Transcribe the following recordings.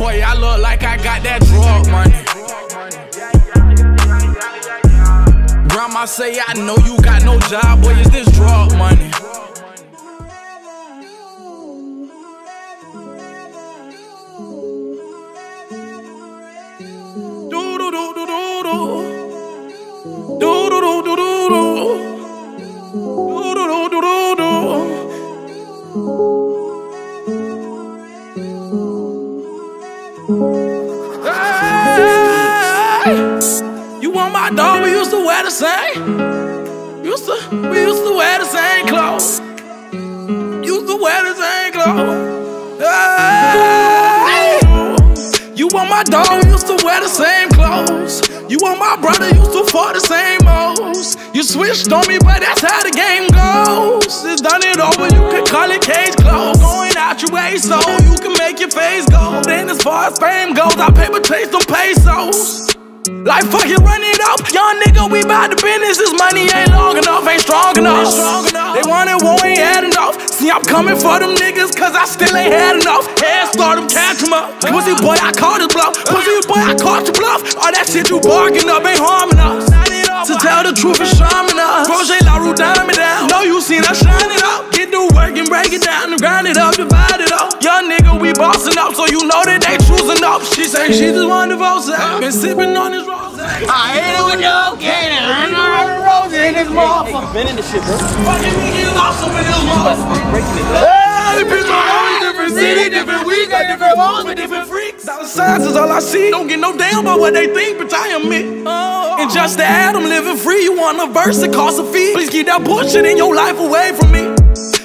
Boy, I look like I got that drug money. Grandma say, I know you got no job, boy, is this drug money? Hey, you want my dog? We used to wear the same. Used to, we used to wear the same clothes. Used to wear the same clothes. Hey, you want my dog? We used to wear the same clothes. You want my brother? Used to fuck the same hoes. You switched on me, but that's how the game goes. It's done it over. You can call it cage closed. Going out your way so make face go. Then as far as fame goes, I paper chase them pesos. Like fuck it, run it up. Young nigga, we bout the business. This money ain't long enough, ain't strong enough. They want it, won't ain't had enough. See, I'm coming for them niggas, cause I still ain't had enough. Head start them, catch 'em up. Pussy boy, I caught his bluff. Pussy boy, I caught your bluff. All that shit you barking up ain't harming us. To tell the truth is charming us. Rojah Larue diamond down. Know you seen us shine it up. Get the work and break it down and grind it up, divide it up. Young nigga, bossing up, so you know that they choosing up. She say she just want divorce. Been sipping on this rose. I hate it when you're okay, and I'm not a rose in this motherfucker. Been in this shit, bro. Fucking niggas awesome in this motherfucker. Breaking it down. Hey, bitch, I'm different city, different week, got different homes with different freaks. Dollar signs is all I see. Don't get no damn about what they think, but I am me. Oh. And just to add, I'm living free. You want a verse that costs a fee? Please keep that bullshit in your life away from me.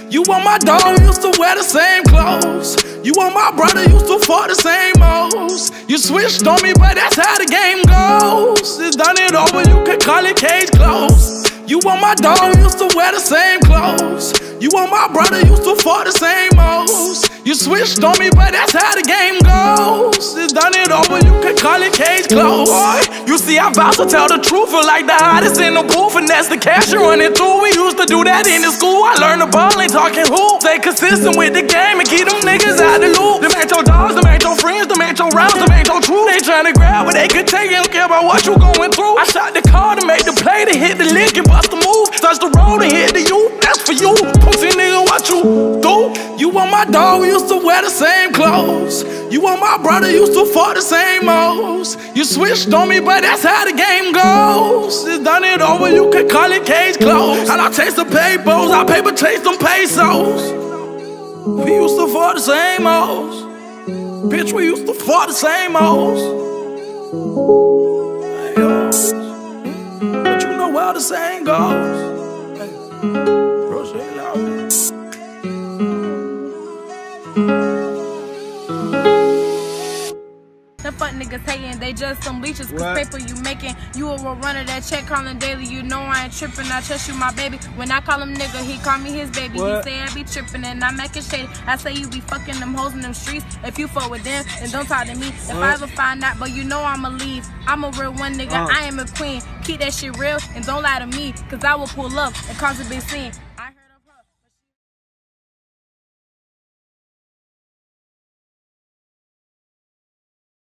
You want my dog, used to wear the same clothes. You want my brother, used to fuck the same hoes. You switched on me, but that's how the game goes. It's done it over, you can call it cage closed. You want my dog, used to wear the same clothes. You want my brother, used to fuck the same hoes. You switched on me, but that's how the game goes. It's done it over, you can call it cage closed. Boy, see, I'm about to tell the truth. Feel like the hottest in the booth, and that's the cash you're running through. We used to do that in the school. I learned the ball, ain't talking hoop. Stay consistent with the game and keep them niggas out the loop. Them ain't your dogs, them ain't your friends, them ain't your rounds, them ain't your true. They tryna grab what they could take, don't care about what you going through. I shot the car to make the play, to hit the lick and bust the move. Touch the road and hit the you. That's for you, pussy nigga. What you do? You want my dog? To wear the same clothes. You and my brother? Used to fuck the same hoes. You switched on me, but that's how the game goes. It's done it over. You can call it cage closed. And I chase the papers. I paper chase them pesos. We used to fuck the same hoes. Bitch, we used to fuck the same hoes. But you know how the saying goes. Hey, bro. The fuck niggas hating, they just some leeches. Cause What? paper you making, you a real runner that check calling daily. You know I ain't tripping, I trust you, my baby. When I call him nigga, he call me his baby. What? He say I be tripping and I'm acting shady. I say you be fucking them hoes in them streets. If you fuck with them, then don't talk to me. If I ever find out, but you know I'ma leave. I'm a real one nigga, Uh. I am a queen. Keep that shit real and don't lie to me. Cause I will pull up and cause a big scene.